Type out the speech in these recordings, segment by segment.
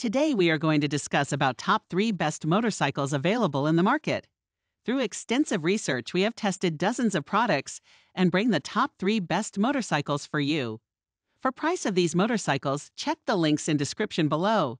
Today we are going to discuss about top 3 best motorcycles available in the market. Through extensive research, we have tested dozens of products and bring the top 3 best motorcycles for you. For price of these motorcycles, check the links in description below.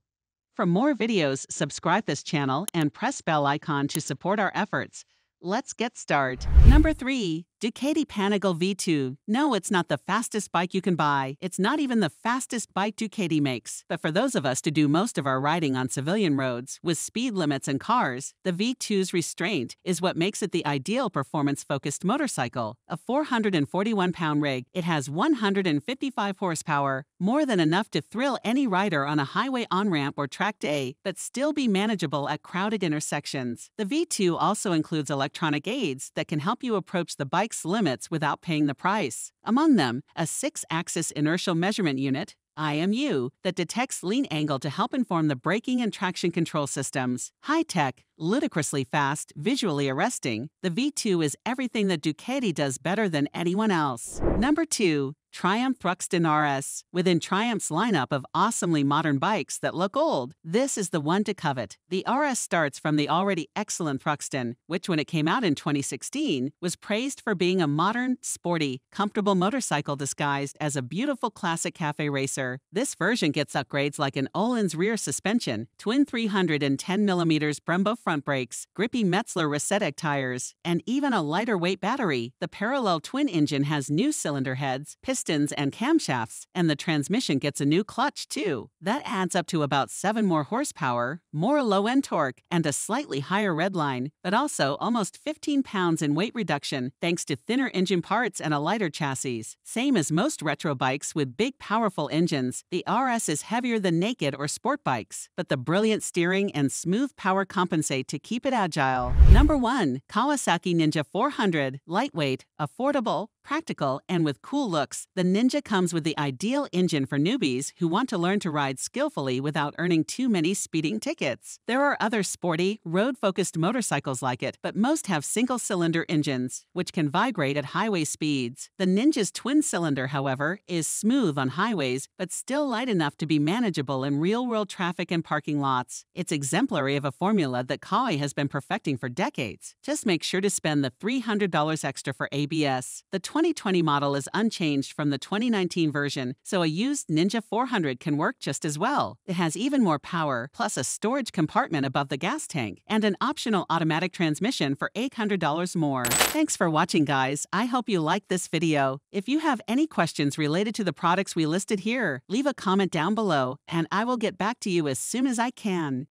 For more videos, subscribe this channel and press bell icon to support our efforts. Let's get started. Number 3. Ducati Panigale V2. No, it's not the fastest bike you can buy. It's not even the fastest bike Ducati makes. But for those of us to do most of our riding on civilian roads with speed limits and cars, the V2's restraint is what makes it the ideal performance focused motorcycle. A 441 pound rig, it has 155 horsepower, more than enough to thrill any rider on a highway on ramp or track day, but still be manageable at crowded intersections. The V2 also includes electronic aids that can help you approach the bike bike's limits without paying the price. Among them, a six axis inertial measurement unit, IMU, that detects lean angle to help inform the braking and traction control systems. High tech, ludicrously fast, visually arresting, the V2 is everything that Ducati does better than anyone else. Number 2. Triumph Thruxton RS. Within Triumph's lineup of awesomely modern bikes that look old, this is the one to covet. The RS starts from the already excellent Thruxton, which when it came out in 2016 was praised for being a modern, sporty, comfortable motorcycle disguised as a beautiful classic cafe racer. This version gets upgrades like an Öhlins rear suspension, twin 310mm Brembo front brakes, grippy Metzeler Racetec tires, and even a lighter weight battery. The parallel twin engine has new cylinder heads, pistons, and camshafts, and the transmission gets a new clutch too. That adds up to about 7 more horsepower, more low end torque, and a slightly higher redline, but also almost 15 pounds in weight reduction thanks to thinner engine parts and a lighter chassis. Same as most retro bikes with big, powerful engines, the RS is heavier than naked or sport bikes, but the brilliant steering and smooth power compensate to keep it agile. Number 1 Kawasaki Ninja 400. Lightweight, affordable, practical, and with cool looks, the Ninja comes with the ideal engine for newbies who want to learn to ride skillfully without earning too many speeding tickets. There are other sporty, road focused motorcycles like it, but most have single cylinder engines, which can vibrate at highway speeds. The Ninja's twin cylinder, however, is smooth on highways, but still light enough to be manageable in real world traffic and parking lots. It's exemplary of a formula that Kawai has been perfecting for decades. Just make sure to spend the $300 extra for ABS. The 2020 model is unchanged from the 2019 version, so a used Ninja 400 can work just as well. It has even more power, plus a storage compartment above the gas tank, and an optional automatic transmission for $800 more. Thanks for watching, guys. I hope you liked this video. If you have any questions related to the products we listed here, leave a comment down below, and I will get back to you as soon as I can.